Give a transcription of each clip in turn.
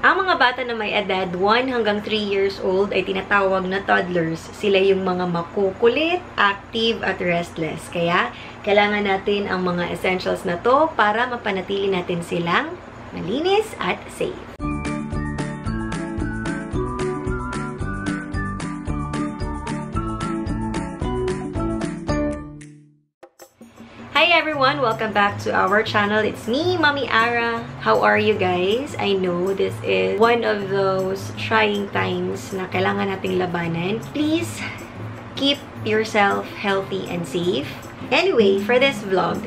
Ang mga bata na may edad 1 hanggang 3 years old ay tinatawag na toddlers. Sila yung mga makukulit, active, at restless. Kaya, kailangan natin ang mga essentials na to para mapanatili natin silang malinis at safe. Hi everyone! Welcome back to our channel. It's me, Mommy Ara. How are you guys? I know this is one of those trying times na kailangan nating labanan. Please keep yourself healthy and safe. Anyway, for this vlog,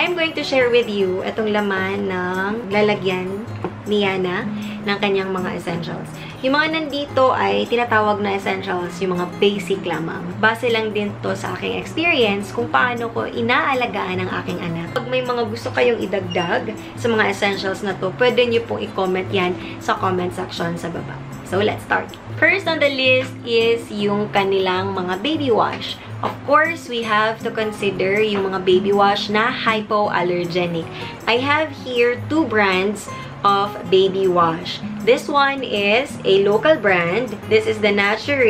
I'm going to share with you itong laman ng lalagyan ni Yana ng kanyang mga essentials. Yung mga nandito ay tinatawag na essentials, yung mga basic lamang. Base lang din to sa aking experience kung paano ko inaalagaan ang aking anak. Pag may mga gusto kayong idagdag sa mga essentials na to, pwede nyo pong i-comment yan sa comment section sa baba. So, let's start. First on the list is yung kanilang mga baby wash. Of course, we have to consider yung mga baby wash na hypoallergenic. I have here two brands of baby wash. This one is a local brand. This is the Nature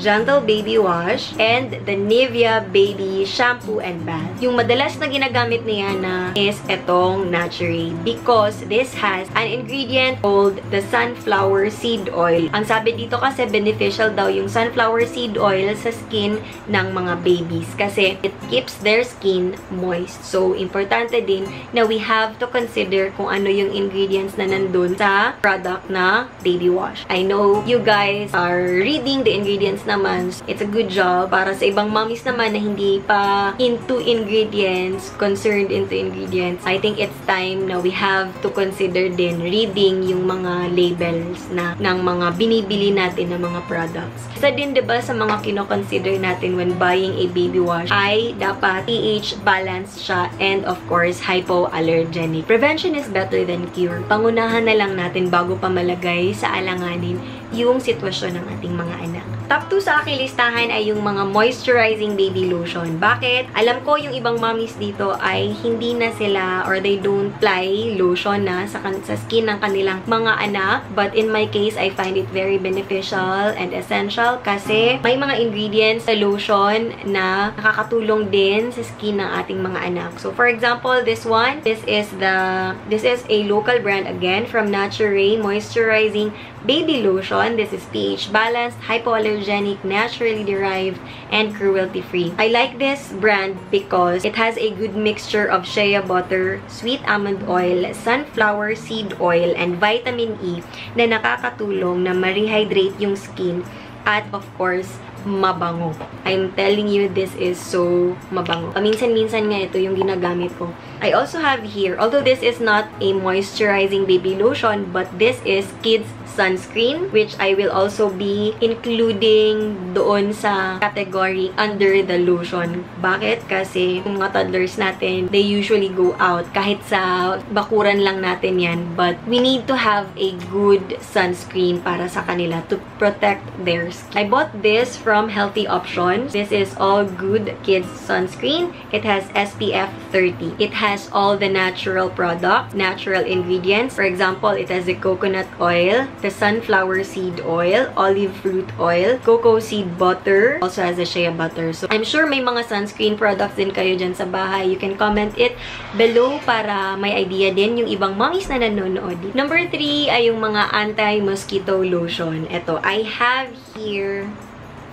Gentle Baby Wash and the Nivea Baby Shampoo and Bath. Yung madalas na ginagamit ni Yana is etong Nature because this has an ingredient called the sunflower seed oil. Ang sabi dito kasi beneficial daw yung sunflower seed oil sa skin ng mga babies kasi it keeps their skin moist. So, importante din na we have to consider kung ano yung ingredients na nandun sa product na na baby wash. I know you guys are reading the ingredients naman. It's a good job para sa ibang mommies naman na hindi pa into ingredients, concerned into ingredients. I think it's time na we have to consider din reading yung mga labels na ng mga binibili natin ng mga products. Isa din 'di ba sa mga kino-consider natin when buying a baby wash ay dapat pH balanced siya and of course hypoallergenic. Prevention is better than cure. Pangunahan na lang natin bago pa malagay sa alanganin yung sitwasyon ng ating mga anak. Top 2 sa aking listahan ay yung mga moisturizing baby lotion. Bakit? Alam ko yung ibang mommies dito ay hindi na sila or they don't apply lotion na sa, sa skin ng kanilang mga anak. But in my case, I find it very beneficial and essential kasi may mga ingredients sa lotion na nakakatulong din sa skin ng ating mga anak. So for example, this one, this is the this is a local brand again from Nature Moisturizing Baby Lotion. This is pH balanced, hypoallergenic, naturally derived, and cruelty-free. I like this brand because it has a good mixture of shea butter, sweet almond oil, sunflower seed oil, and vitamin E na nakakatulong na ma-rehydrate yung skin at of course, mabango. I'm telling you, this is so mabango. Paminsan-minsan nga ito yung ginagamit ko. I also have here, although this is not a moisturizing baby lotion, but this is kids sunscreen, which I will also be including doon sa category under the lotion. Bakit? Kasi yung mga toddlers natin, they usually go out kahit sa bakuran lang natin yan. But we need to have a good sunscreen para sa kanila to protect their skin. I bought this from Healthy Options. This is all good kids sunscreen. It has SPF 30. It has all the natural product, natural ingredients. For example, it has the coconut oil, the the sunflower seed oil, olive fruit oil, cocoa seed butter, also has a shea butter. So, I'm sure may mga sunscreen products din kayo dyan sa bahay. You can comment it below para may idea din yung ibang mommies na nanonood. Number 3 ay yung mga anti-mosquito lotion. Ito, I have here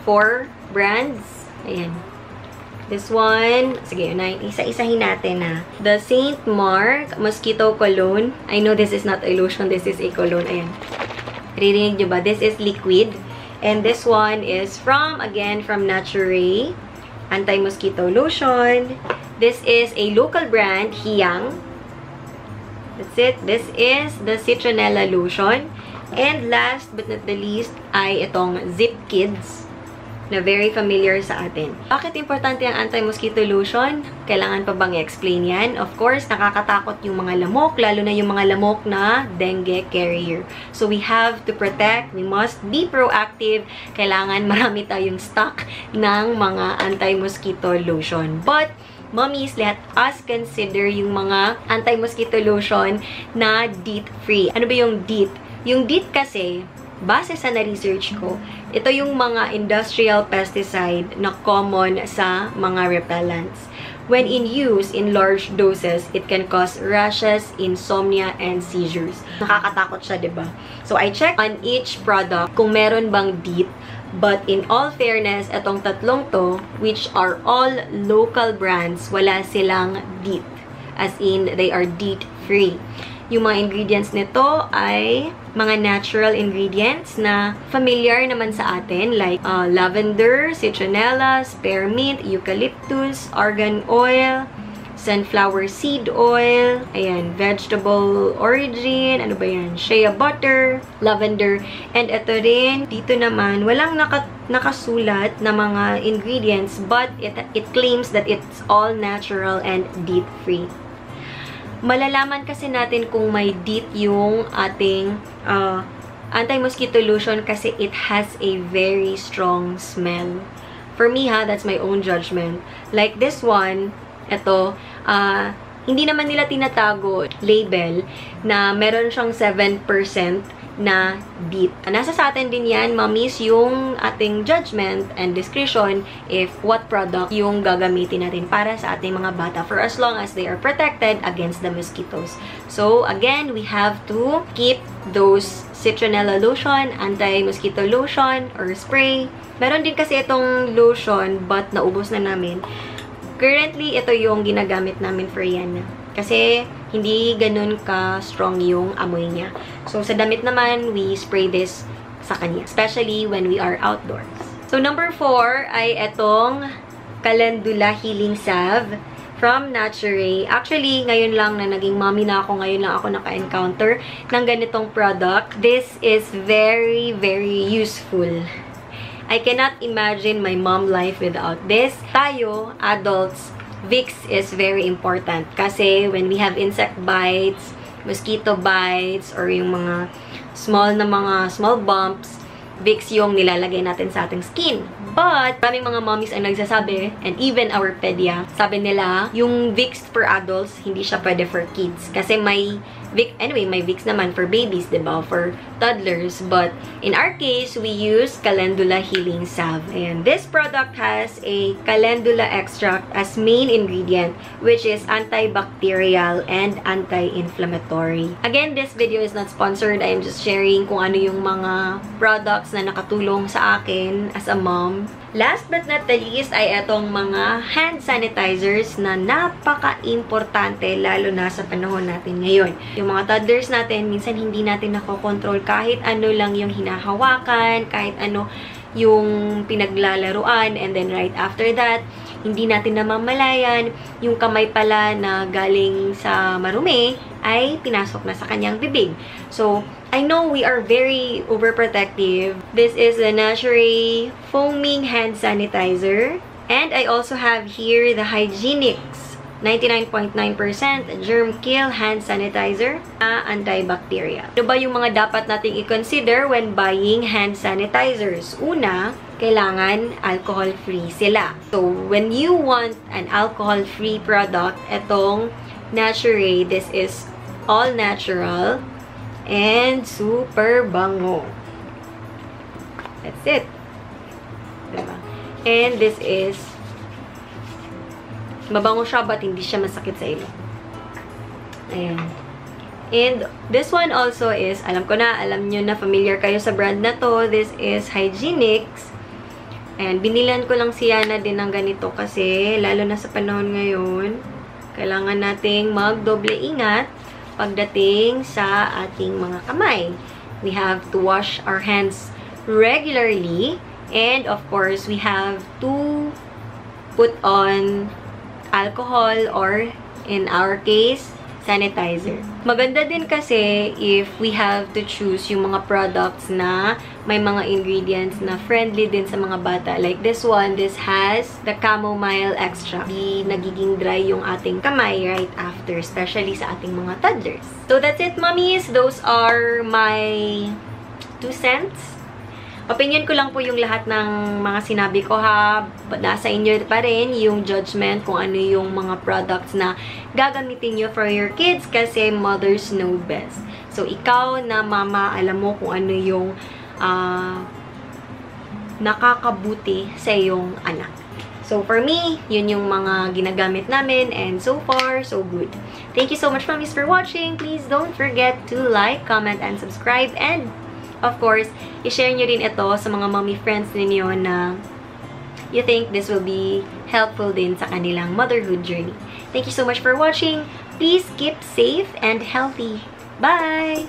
four brands. Ayan. This one, sige, na, isa-isahin natin na. The Saint Mark Mosquito Cologne. I know this is not a lotion, this is a cologne. Ayan. Ririnig nyo ba? This is liquid. And this one is from, again, from Nature Anti-Mosquito Lotion. This is a local brand, Hiyang. That's it. This is the Citronella Lotion. And last but not the least ay itong Zip Kids na very familiar sa atin. Bakit importante ang anti-mosquito lotion? Kailangan pa bang i-explain yan? Of course, nakakatakot yung mga lamok, lalo na yung mga lamok na dengue carrier. So, we have to protect, we must be proactive. Kailangan marami tayong stock ng mga anti-mosquito lotion. But, Mommies, let us consider yung mga anti-mosquito lotion na DEET-free. Ano ba yung DEET? Yung DEET kasi, base sa na-research ko, ito yung mga industrial pesticide na common sa mga repellents. When in use in large doses, it can cause rashes, insomnia, and seizures. Nakakatakot siya, di ba? So, I checked on each product kung meron bang DEET. But in all fairness, itong tatlong to, which are all local brands, wala silang DEET. As in, they are DEET-free. Yung mga ingredients nito ay mga natural ingredients na familiar naman sa atin like uh, lavender, citronella, spearmint, eucalyptus, argan oil, sunflower seed oil, ayan, vegetable origin, ano ba yan, shea butter, lavender, and ito rin, dito naman, walang naka, nakasulat na mga ingredients, but it, it claims that it's all natural and DEET-free malalaman kasi natin kung may DEET yung ating uh, anti-mosquito lotion kasi it has a very strong smell. For me ha, that's my own judgment. Like this one, ito, uh, hindi naman nila tinatago label na meron siyang 7% na deep. Nasa sa atin din yan, mommies, yung ating judgment and discretion if what product yung gagamitin natin para sa ating mga bata for as long as they are protected against the mosquitoes. So, again, we have to keep those citronella lotion, anti-mosquito lotion, or spray. Meron din kasi itong lotion but naubos na namin. Currently, ito yung ginagamit namin for yan. Kasi, hindi ganun ka-strong yung amoy niya. So, sa damit naman, we spray this sa kanya. Especially when we are outdoors. So, number four ay etong Calendula Healing Salve from Nature. Actually, ngayon lang na naging mommy na ako, ngayon lang ako naka-encounter ng ganitong product. This is very, very useful. I cannot imagine my mom life without this. Tayo, adults, Vicks is very important kasi when we have insect bites, mosquito bites, or yung mga small na mga small bumps, Vicks yung nilalagay natin sa ating skin. But, maraming mga mommies ang nagsasabi, and even our pedia, sabi nila, yung Vicks for adults, hindi siya pwede for kids. Kasi may Vic, anyway, may Vicks naman for babies, di ba? For toddlers. But, in our case, we use Calendula Healing Salve. And this product has a Calendula extract as main ingredient, which is antibacterial and anti-inflammatory. Again, this video is not sponsored. I am just sharing kung ano yung mga products na nakatulong sa akin as a mom Last but not the least ay itong mga hand sanitizers na napaka-importante lalo na sa panahon natin ngayon. Yung mga toddlers natin, minsan hindi natin nakokontrol kahit ano lang yung hinahawakan, kahit ano yung pinaglalaruan, and then right after that, hindi natin namamalayan, yung kamay pala na galing sa marumi ay pinasok na sa kanyang bibig. So, I know we are very overprotective. This is the Nature Foaming Hand Sanitizer. And I also have here the Hygienics 99.9% germ kill hand sanitizer na antibacterial. Ano ba yung mga dapat nating i-consider when buying hand sanitizers? Una, kailangan alcohol-free sila. So, when you want an alcohol-free product, itong Nature, this is all natural and super bango. That's it. Diba? And this is mabango siya but hindi siya masakit sa ilong. Ayan. And this one also is, alam ko na, alam nyo na familiar kayo sa brand na to. This is Hygienics. And binilan ko lang si Yana din ng ganito kasi, lalo na sa panahon ngayon, kailangan nating magdoble ingat pagdating sa ating mga kamay. We have to wash our hands regularly and of course we have to put on alcohol or in our case sanitizer. Maganda din kasi if we have to choose yung mga products na may mga ingredients na friendly din sa mga bata. Like this one, this has the chamomile extract. Di nagiging dry yung ating kamay right after, especially sa ating mga toddlers. So that's it, mommies. Those are my two cents Opinion ko lang po yung lahat ng mga sinabi ko ha. Nasa inyo pa rin yung judgment kung ano yung mga products na gagamitin nyo for your kids kasi mothers know best. So, ikaw na mama, alam mo kung ano yung uh, nakakabuti sa iyong anak. So, for me, yun yung mga ginagamit namin and so far, so good. Thank you so much, mommies, for watching. Please don't forget to like, comment, and subscribe. And, of course, i-share nyo rin ito sa mga mommy friends ninyo na you think this will be helpful din sa kanilang motherhood journey. Thank you so much for watching. Please keep safe and healthy. Bye!